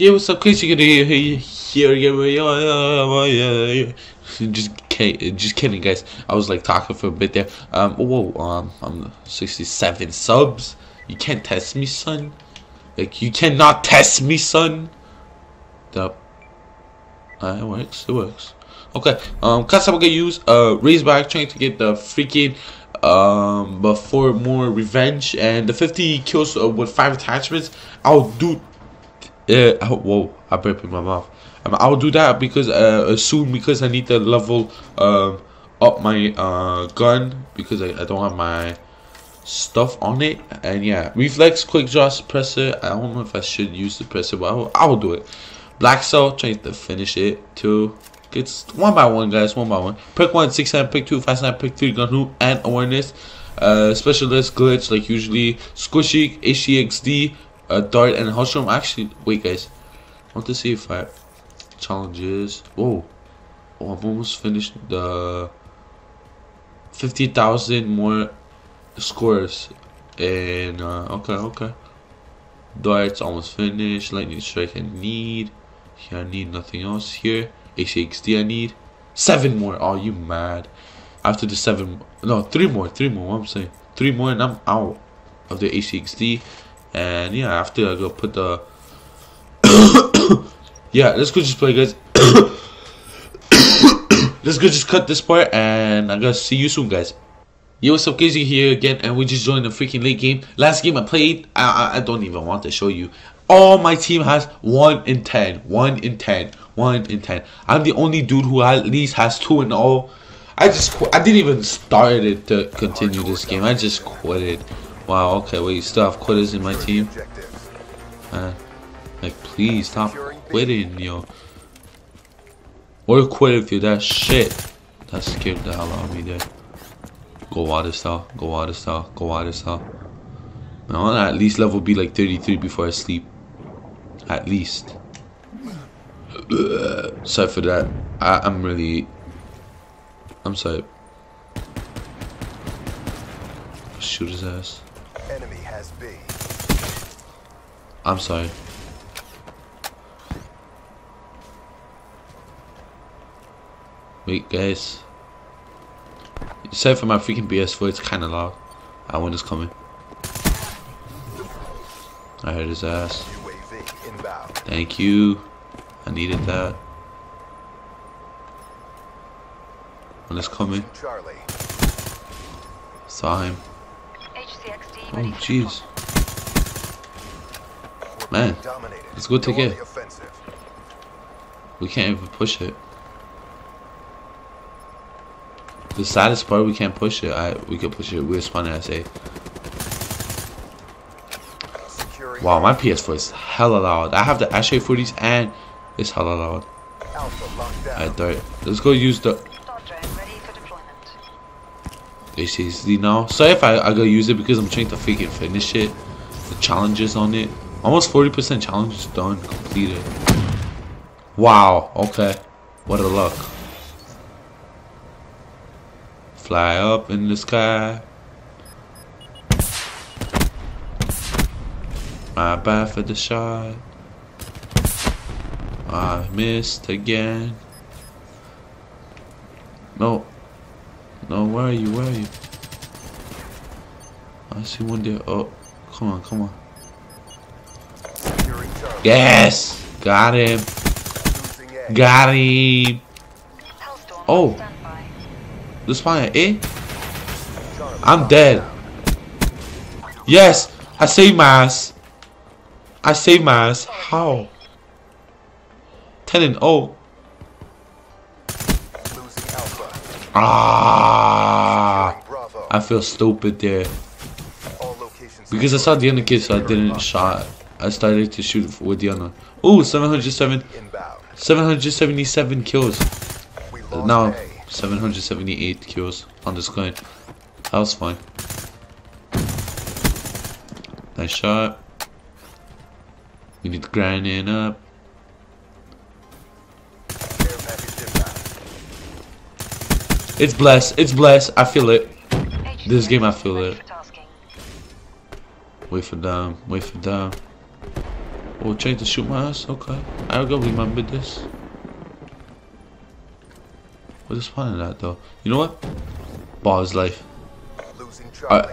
Yeah, what's up, Chris? You gonna hear here? Just kidding, just kidding, guys. I was like talking for a bit there. Um, whoa, um, I'm 67 subs. You can't test me, son. Like you cannot test me, son. Yup. Uh, it works. It works. Okay. Um, cuts I'm gonna use uh Razorback trying to get the freaking um but for more revenge and the 50 kills uh, with five attachments. I'll do oh, whoa, I burped in my mouth. Um, I'll do that because uh, soon because I need to level um, up my uh, gun because I, I don't have my stuff on it. And yeah, reflex, quick draw, suppressor. I don't know if I should use the suppressor, but I will, I will do it. Black cell, trying to finish it. Two, it's one by one, guys, one by one. Pick one, six nine, pick two, fast nine, pick three, Gung-Ho, and awareness. Uh, specialist glitch like usually squishy HCXD a dart and a Hellstorm. Actually, wait, guys. I want to see if I challenges. Whoa. Oh, I'm almost finished the 50,000 more scores. And, uh, okay, okay. Darts almost finished. Lightning strike I need. Here I need nothing else here. HXD I need. Seven more. Oh, you mad. After the seven. No, three more. Three more. What I'm saying. Three more and I'm out of the HXD. And yeah, after I go put the yeah, let's go just play, guys. let's go just cut this part, and I'm gonna see you soon, guys. Yo, what's up, Gizzy here again, and we just joined the freaking late game. Last game I played, I, I, I don't even want to show you. All my team has 1 in 10, 1 in 10, 1 in 10. I'm the only dude who at least has 2 in all. I just, I didn't even start it to continue this game. I just quit it. Wow, okay, wait, you still have quitters in my team? Uh, like, please stop quitting, yo. Or quit if you're that shit. That scared the hell out of me there. Go water style, go water style, go water style. I want to at least level be like 33 before I sleep. At least. sorry for that. I, I'm really... I'm sorry. Shoot his ass. Enemy has B. I'm sorry. Wait, guys. Except for my freaking PS4, it's kind of loud. I when it's coming. I heard his ass. Thank you. I needed that. When it's coming. Saw him. Oh, jeez. Man, let's go take it. We can't even push it. The saddest part, we can't push it. I we could push it. We're spawning as A. Wow, my PS4 is hella loud. I have the Ashay 40s and it's hella loud. Alright, right. Let's go use the HCXD now. Sorry if I, I go use it because I'm trying to freaking finish it. The challenges on it. Almost 40% challenges done, completed. Wow, okay. What a luck. Fly up in the sky. My bad for the shot. I missed again. No, no, where are you? Where are you? I see one there. Oh, come on, come on. Yes! Got him. Got him. Oh. The spine eh? I'm dead. Yes! I saved my ass. I saved my ass. How? 10 and 0. Ah, I feel stupid there. Because I saw the other kid, so I didn't shot. I started to shoot with the other. Oh, 707, 777 kills. Now 778 kills on this coin. That was fine. Nice shot. We need to grind in up. It's blessed. It's blessed. I feel it. This game, I feel it. Wait for them. Wait for them. Oh, trying to shoot my ass? Okay. I gotta remember this. What is fun in that though? You know what? Ball's life. Uh,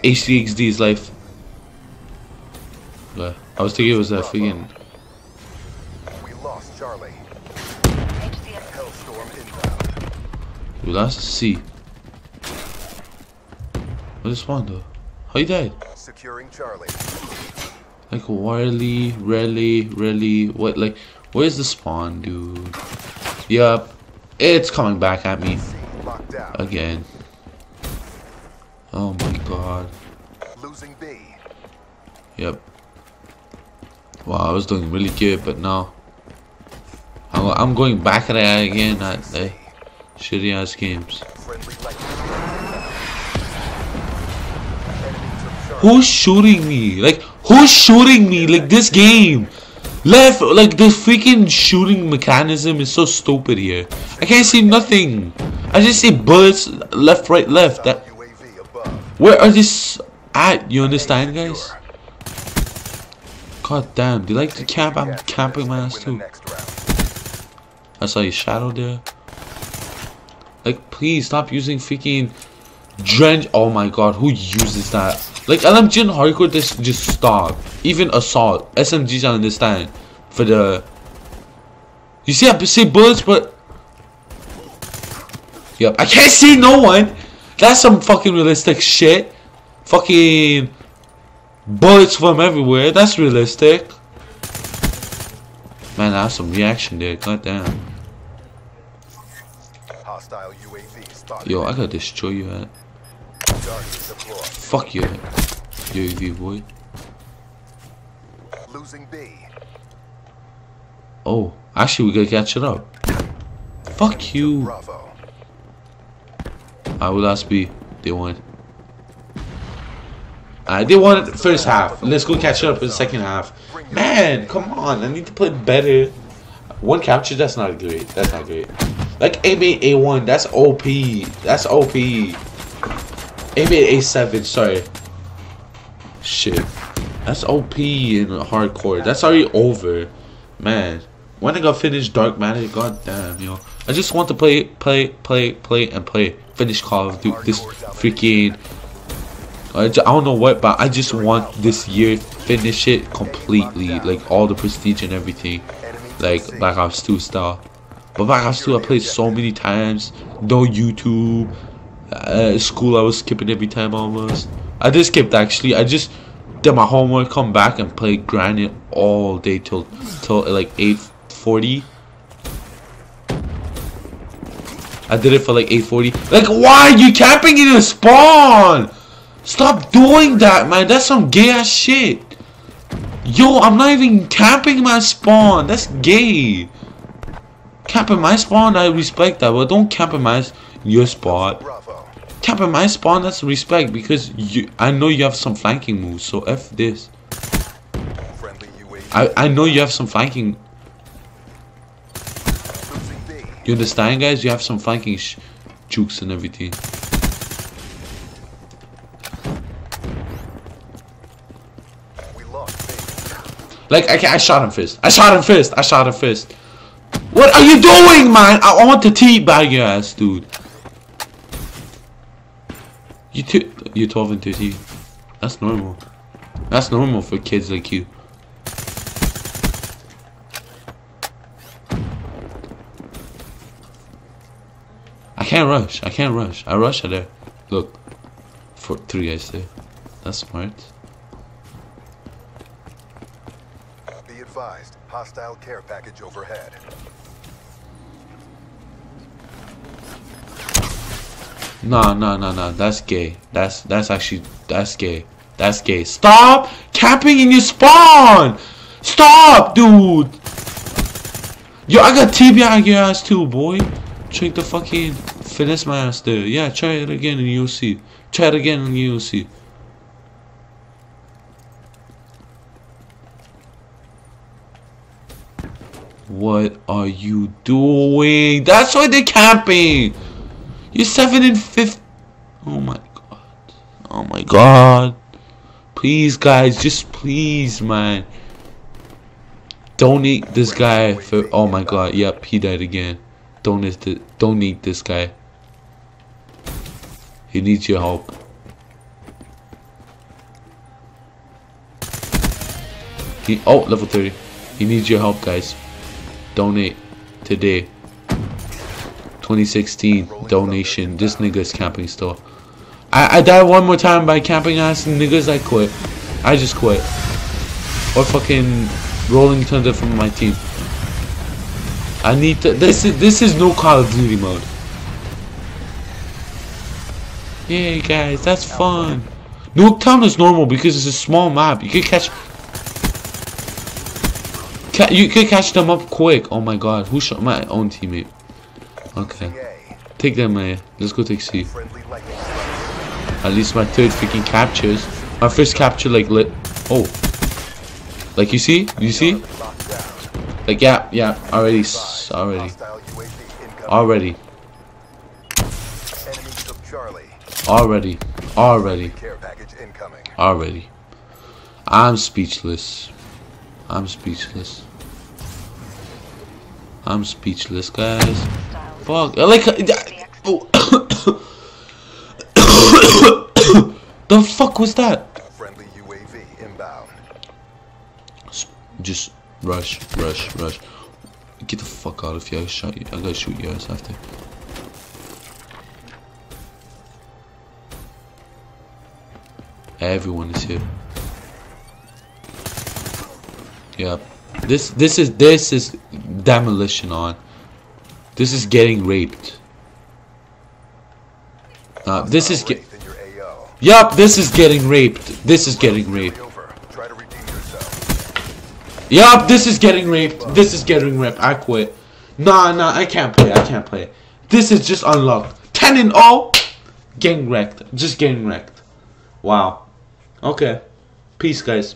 life. Yeah. I was thinking it was a freaking. We lost C. What is fun though? How you died? Securing Charlie. Like really, really, really, what like where's the spawn dude? Yup. It's coming back at me C locked down. again. Oh my god. Losing B. Yep. Wow, I was doing really good, but now I'm, I'm going back at it again shitty ass games. Who's shooting me? Like, who's shooting me? Like, this game. Left, like, the freaking shooting mechanism is so stupid here. I can't see nothing. I just see bullets left, right, left. That, where are these at? You understand, guys? God damn, do you like to camp? I'm camping my ass too. I saw your shadow there. Like, please stop using freaking Dredge. Oh my god, who uses that? Like, LMG and hardcore, just just stop. Even assault, SMGs, I understand. For the, you see, I see bullets, but yep, I can't see no one. That's some fucking realistic shit. Fucking bullets from everywhere. That's realistic. Man, I have some reaction there. God damn. Yo, I gotta destroy you, deployed. Fuck you, UAV boy. Losing B. Oh, actually, we gotta catch it up. Fuck you. Bravo. I will ask B. They won. I they won it first half. Let's go catch it up in the second half. Man, come on. I need to play better. One capture, that's not great. That's not great. Like A8 A1, that's OP. That's OP. A8 A7, sorry. Shit. That's OP in hardcore. That's already over. Man. When I got finish Dark Matter, god damn, yo. I just want to play, play, play, play, and play. Finish Call of Duty. This freaking I, don't know what, but I just want this year finish it completely, like all the prestige and everything, like. Black Ops 2 style. But Ops 2 I played so many times, no YouTube, school I was skipping every time almost. I did skip actually. I just did my homework, come back and play Granite all day till till like 8:40. I did it for like 8:40. Like why are you camping in a spawn? Stop doing that, man. That's some gay ass shit. Yo, I'm not even camping my spawn. That's gay. Camping my spawn, I respect that, but don't camp in my your spot. Camp in my spawn, that's respect because you. I know you have some flanking moves, so f this. I I know you have some flanking. You understand, guys? You have some flanking sh jukes and everything. We lost B. Like I, I shot him first. I shot him first. I shot him first. What are you doing, man? I, want to teabag your ass, dude. You two, you're 12 and 13. That's normal. That's normal for kids like you. I can't rush. I can't rush. I rush at there. Look, for three guys there. That's smart. Be advised. Hostile care package overhead. No, no, no, no. That's gay. That's that's actually that's gay. That's gay. Stop camping in your spawn. Stop, dude. Yo, I got TBI your ass too, boy. Check the fucking finesse my ass there. Yeah, try it again and you'll see. Try it again and you'll see. What are you doing? That's why they're camping. You're seven and fifth. Oh my god. Oh my god. Please, guys, just please, man. Donate this guy for. Oh my god. Yep, he died again. Donate. The, donate this guy. He needs your help. He. Oh, level 30. He needs your help, guys. Donate today. 2016 donation. This nigga's camping still. I, I died one more time by camping ass niggas. I quit. I just quit. Or fucking rolling thunder from my team. I need to. This is this is no Call of Duty mode. Yay, guys, that's fun. Nuketown is normal because it's a small map. You can catch. Ca you can catch them up quick. Oh my god, who shot my own teammate? Okay, take them, man. Let's go take C. At least my third freaking captures. My first capture like lit. Oh. Like you see? You see? Like yeah, yeah. Already, already, already, already, already, already. I'm speechless. I'm speechless. I'm speechless, guys. Fuck. I like. Uh, oh. the fuck was that? Friendly UAV inbound. Just rush, rush, rush. Get the fuck out of here! I shot you. I gotta shoot you ass after. Everyone is here. Yep. This this is this is demolition on. This is getting raped. Uh, this is get. Wraith in your AO. Yup, this is getting raped. This is getting raped. Over. Try to redeem yourself. Yup, this is getting raped. This is getting raped. I quit. Nah, nah, I can't play. I can't play. This is just unlocked. 10 and all. Getting wrecked. Just getting wrecked. Wow. Okay. Peace, guys.